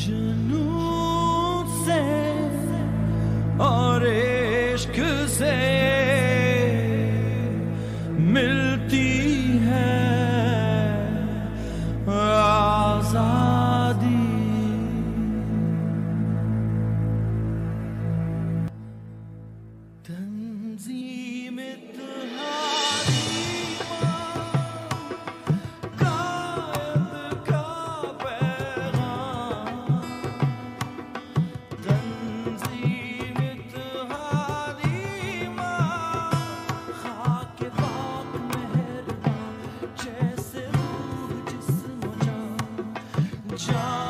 जुनून से और इश्क से मिलती John.